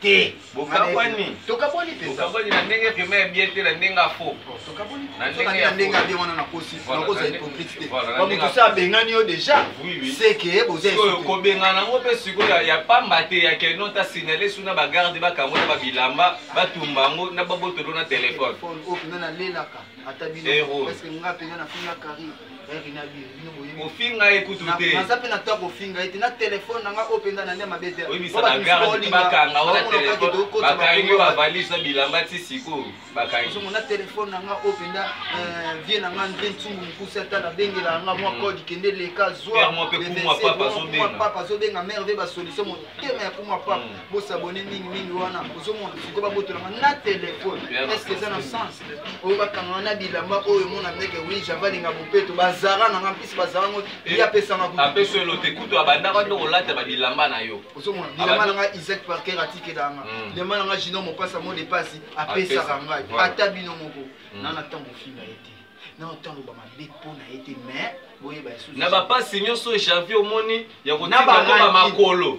te bokabwani tokabwani te tokabwani na ndenge vraiment ya bien te na ndenge ya faux oh, tokabwani na ndenge ya ndenge ya bien wana na kosi na koza hypocrite te ba mutu sa bengani yo déjà c'est que boza sikoyo kobengana yango mpe sikoyo ya pamba te ya keno ta signale su na bagarde bakango na babilamba batumba yango na babotolo na telefone oh, na nalelaka ata bino parce que nga mpenza na finga carrière kofinga ye kutu te naza mpe na to ya kofinga ye te na telefone nanga oyo mpenza na nde mabe te oyebisa bagarde bakanga ona telefonebakangi bavalise na bilamba ti sikoyo bakangi na telefone nanga oyo mpenza euh, vie nanga nde ntumbu mokusi ata nabengela yanga mwa kode hmm. kende leka zuapapa azobenga mare ve basolution motema ya kumwa papa hmm. bosabone mingi mingi wana ozomona sikoyo babotolanga na telefone est ce que eza na sens oyo bakangana na bilamba oyo emona ndeke wi javalinga bopeto bazara na nga mpisi bazara ngo eh, ye apesanga apeso elo te kutu abandaka nde kolata babilamba na yo ozomona bilamba na nga isaac parker atikelanga hmm. bilamba na nga jino mopasa mo depasi apesaka ngai ata bino moko hmm. nana ntango ofinga ye te nana ntango loba mabe mpo na ye te mais na bapasi nyonso javi omoni ya kotikaloba makolo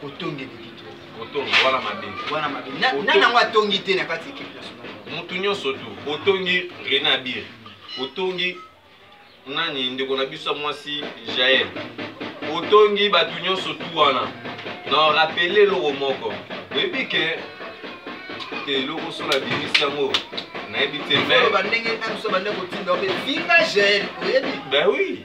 kotonga eleki to kotonga wana mabe wana mabe nani yango atongi te na kati ekipe nationale motu nyonso tu otongi rena bir otongi nani ndeko na biso ya mwasi jael otongi bato nyonso tu wana na rapele eloko moko oyebi ke te eloko so nabimisi yango nayebi te mais bandenge biso bande kotinda obe vinga jael oyebi ben oui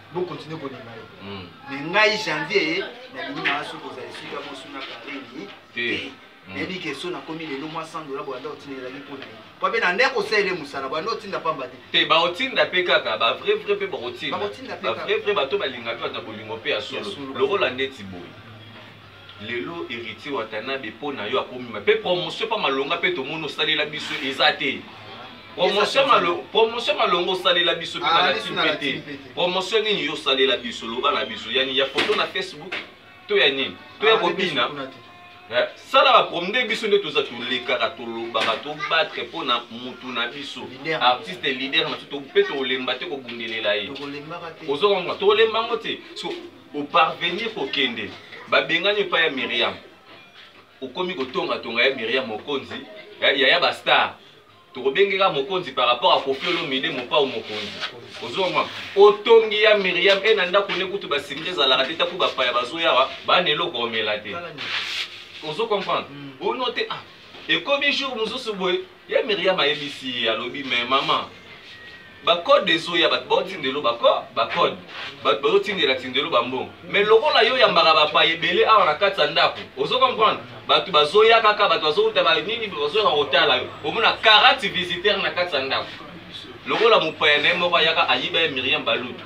bo continue kolinga ye hmm. me ngai janvier nalingi nanga soki kozala esika mosuna kareni te hmm. nayebi ke so nakomi lelo mwa 100 dola boyanda otindelaki mpo na ye mpo mpe na nde kosalela mosala boyanda otinda pamba te te bakotinda mpe kaka bavrai vrai mpe bakotinda bavrai vrai bato balinga mpe bata bolingo mpe ya solo lokola ndeti boye lelo heritier watanabe mpo na yo akomima mpe promotion mpa malonga mpe tomoni osalela biso eza te promotion malonga osalela biso mpe ah, na team mpe te promotion nini yo osalela biso loba na biso yani ya foto na facebook to ya nini to ya ah, kobina eh, sala baprom nde biso nde toza tolekaka tolobaka tobatre mpo na motu na biso artiste leader na biso mpe tolemba te kobundelela ye ozokomona tolemba yango te oparvenir kokende babengani epai ya miriam okomi kotongatonga ya miriam mokonzi yaya bastar tokobengeka mokonzi par rapport ya kofi olomide mopao mokonzi ozomwa otongi ya miriam e na ndako ne kutu basikre ezalaka te taku bapaya bazoyawa bana eloko omela te ozo comprendre hmm. ono te ah, ekomi jour mosusu boye ye miriam ayebisi ye alobi me mama bacode ezoya bato baotindelo bacode bato bazotindela tindelo bambongo mai lokola yo oyambaka bapai ebele awa na kati ya ndako ozo comprendre bato bazoya kaka bato bazouta banini bazoyaka kotala yo omona 40 visiteur na kati ya ndako lokola mopaya na ye moko ayaka ayiba ye miriam balutu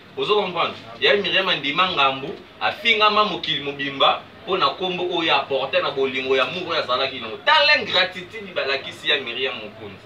ozo comprendre ya Miriam andima ngambu afingama mokili mobimba mpo na nkombo oyo ya aporte na bolingo ya muro azalaki nango tala ingratitude balakisi ya Miriam Mokonzi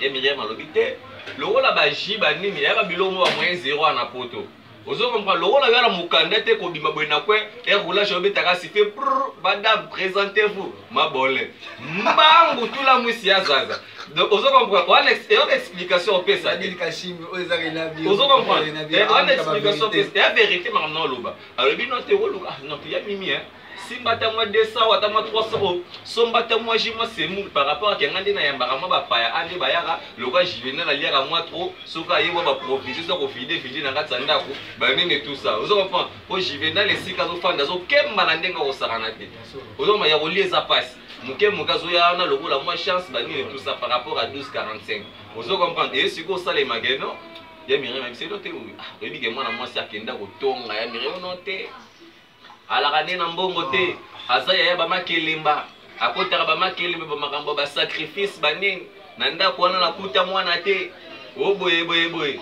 ya Miriam alobi te lokola baji banini yaka biloko moko bamoyen zero ana poto ozo comprendre lokola yala mokanda te kobima boye na kwe erulage obetaka sife prr badame présentez vous mabole mbangu tula mwisi ya zaza Donc, ozo comprendre wana ex- eyo explication opesa te. Sabine Kashimi, oyo eza relabi. ozo comprendre Relabi, Eh, wana amuka ba explication verite. opesa ya verité makambo na oloba alobi no te oluka ah, no te ya mimi hein. simba ata mwa 200 ata mwa 300 o somba ata mwa ji mwa semoule par rapport ake ngai nde nayambaka mwa bapaya ande bayaka lokola juvenal aliaka mwa trop soki aye mwa baprovision so kovide vide na kati ya ndako banini tout ça ozo comprendre mpo juvenal esika azofanda azokemba na ndenge akosakana te ozoma ya kolia eza mpasi moke moke azoya wana lokola mwa chance banini tout ça par rapport à 1245 ozo comprendre eye sikoyo osalemake no ya miriam ayebisa eno te oyebi ke mwana mwasi akenda kotonga ya miriam no te alaka nde na mbongo te aza yaya bamakelemba akotaka bamakelemba bamakambo basacrifice banini na ndako wana nakuta mwana te o boye boye boye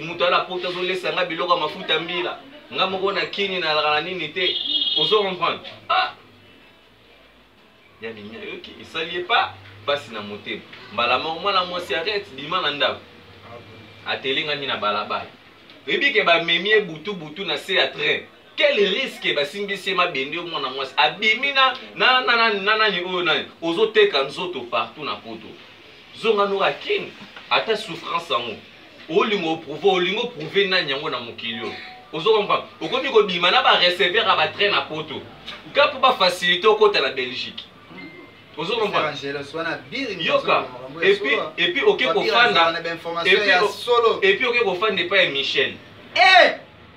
moto ala poto azolesa nga biloko ya mafuta mbila nga moko na kini nalaka na nini te ozo comprendre ah! ya mimi ayoki esali ye pa mpasi na motema mbala moko mwana mwasi arete bima na ndako atelengami na balabala oyebi ke bamemi ye butu butu na se ya train quel risque basimbisi ye mabende yo mwana mwasi abimi na na na na na nani oyo nani ozoteka nzoto partout na poto zonga noka kin ata souffrance yango olingo prouve olingo prouve nani yango na mokili oyo ozo comprendre okomi kobima na bareceveur ya batrain na poto ka mpo bafacilité okota na belgique ozo comprendre yoka epuis oke kofanda epuis oke kofanda epai ya michel eh!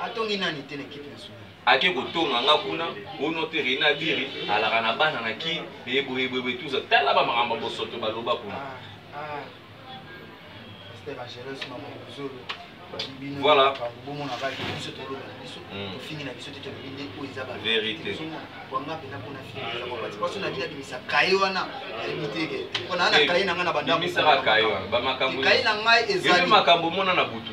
atongi nani te na ekipe nationale ake kotonga nga kuna ono te rena biri alaka na bana na kin eboyeboyeboye tuza tala bamakambo ya bosoto baloba kuna ah, voilà vérité bimisaka kaye wana bamakambo ezali makambo omona na butu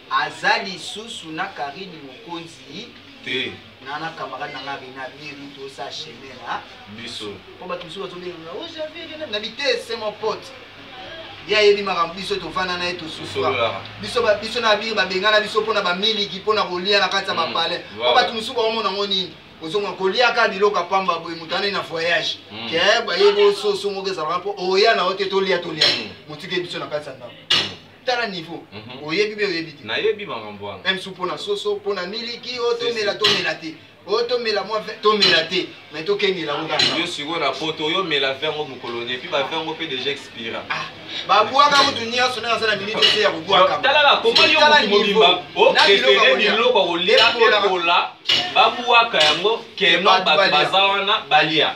aza lisusu na Carine Mokonzi te na na camarade na nga Rina Biri to sa chemin na biso po bato mosusu bazobenga o oh, Javier Rina na bite c'est mon pote ye ayebi makambo biso tovanda na ye tosufra biso biso na Biri babengana biso mpo na bamiliki mpo na kolia na kati ya mm. bapale po bato mosusu baomona yango nini ozonga koliaka biloko ya pamba boye moto anei na voyage mm. ke bayebi ososongoka ezalaka mpo oya na yo te tolia tolia mm. motike biso na kati ya ndako tala niveau mhm. oyebi be oyebi te nayebi makambo wana meme su mpona soso mpona miliki o tomela tomela te o tomela mwa tomela te mai tokengela ngo kaka yo sikoyo na poto oyo omela vengo mokolo ne epuis bavengo mpe deja expira ah, babwaka kutu nyonso na naza na minite te ya kobwaka talaka komoni yo motu mobimba oprefere biloko kolia ekola babwaka yango kema bato baza wana balia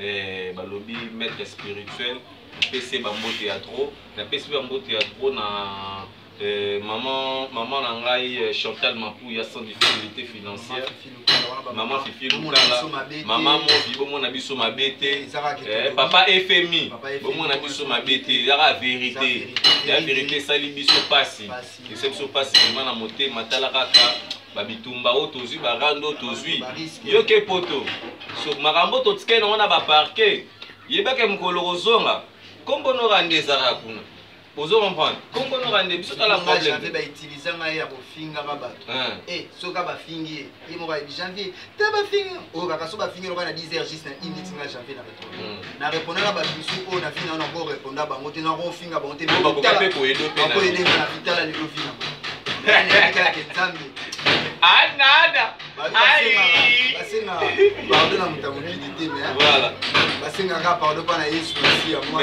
eh, balobi maître spirituel napesi ye bambote ya trop napesi mpe bambote ya trop na eh, maman, maman na ngai eh, chantal mapou ya sans difficulté financière maman fifi lukala maman movi bomona biso mabe te eh, papa fmi bomona biso mabe te yaka verité ya verité esali biso mpasi ese biso mpasi vraimen na motema tala kaka babitumba oyo tozwi barando oyo tozwi yoke poto so makambo totikali nango na baparke yebake mokolo kozonga nkombo nora nde ezalaka kuna ozo comprendre nkombo nora nde biso tala problème ye moko ayebi janvier te bafingi oyo kaka so bafingi loka na 10 heures juste na init nga janvier na reponda hmm. na repondaka bato mosusu oyo na fina nako reponda bango te nakofinga bango te bakoyede nga na vitala lelo vina nayekalake nzambe anada basenga pardon na moto ya mokili te me basengaka pardon mpa na yesu masiya mwa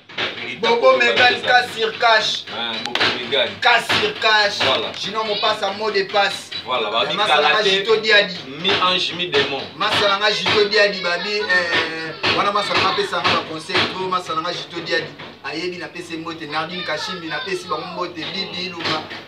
Bobo Megan cas sur cash. Ah, Bobo Megan. Cas sur cash. Voilà. Gino Mopasa mot de passe. Voilà, ba bi kala Jito Diadi. Mi ange mi démon. Masala nga Jito Diadi babi euh wana masala nga pesa nga conseil trop masala nga Jito Diadi. Ayebi na pesa mbote Nardine Kashimbi na pesi bango mbote Bibi Luka.